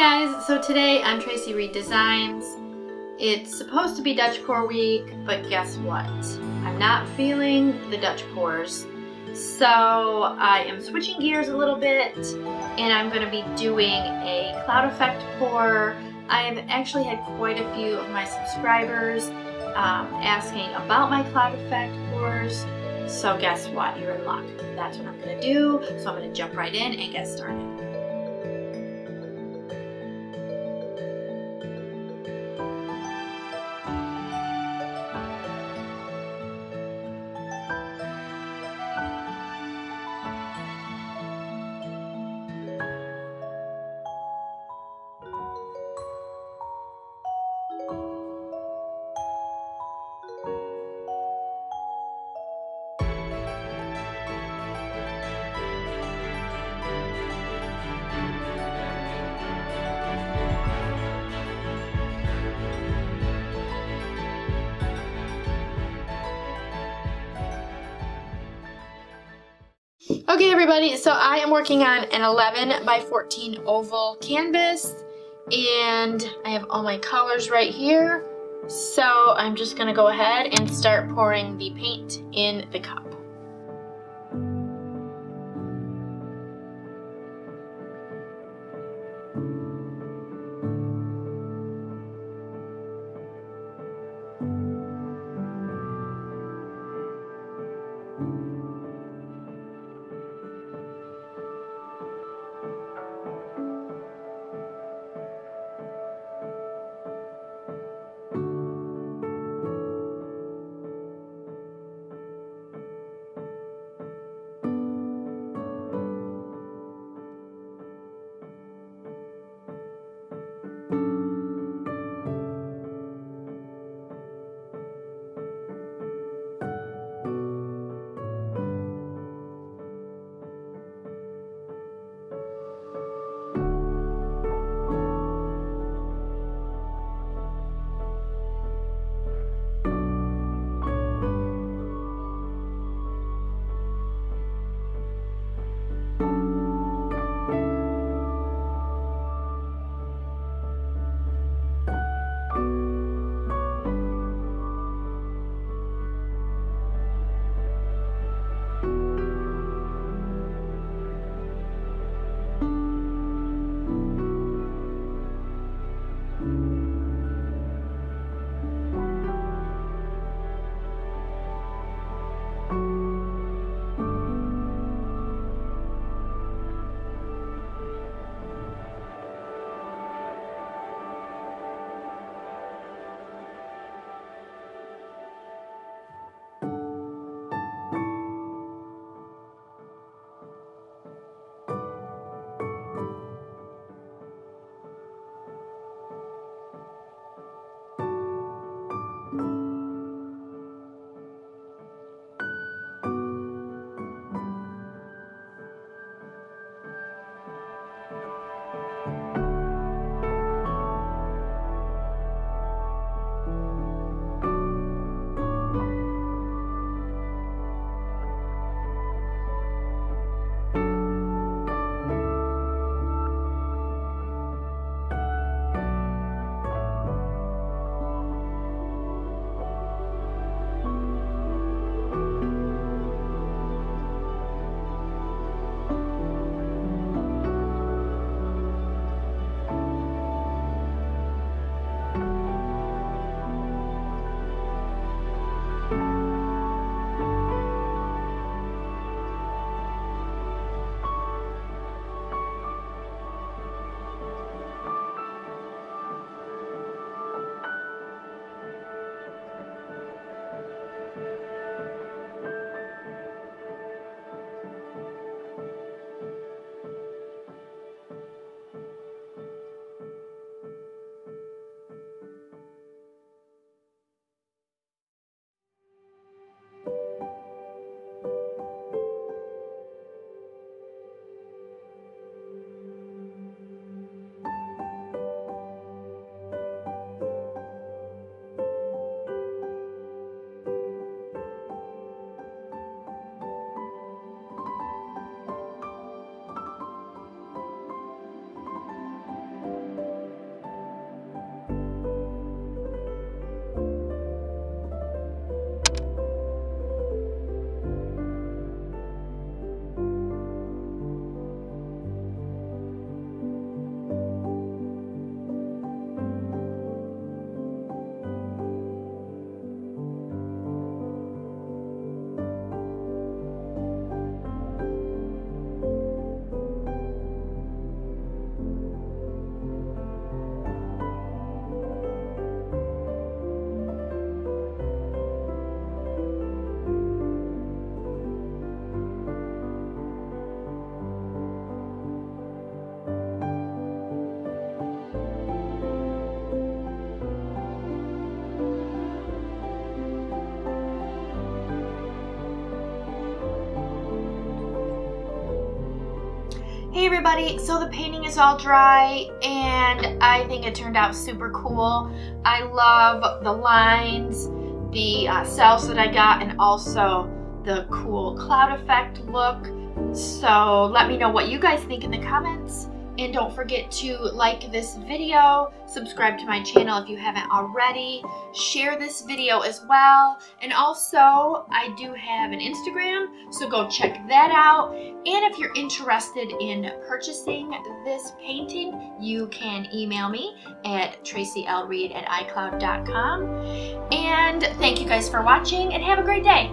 guys, so today I'm Tracie Reed Designs, it's supposed to be Dutch Pour Week, but guess what? I'm not feeling the Dutch pours. So I am switching gears a little bit and I'm going to be doing a cloud effect pour. I've actually had quite a few of my subscribers um, asking about my cloud effect pours. So guess what? You're in luck. That's what I'm going to do. So I'm going to jump right in and get started. Okay everybody, so I am working on an 11 by 14 oval canvas and I have all my colors right here. So I'm just gonna go ahead and start pouring the paint in the cup. Everybody, so the painting is all dry and I think it turned out super cool. I love the lines, the uh, cells that I got, and also the cool cloud effect look. So let me know what you guys think in the comments. And don't forget to like this video, subscribe to my channel if you haven't already, share this video as well. And also, I do have an Instagram, so go check that out. And if you're interested in purchasing this painting, you can email me at tracylreed at icloud.com. And thank you guys for watching and have a great day.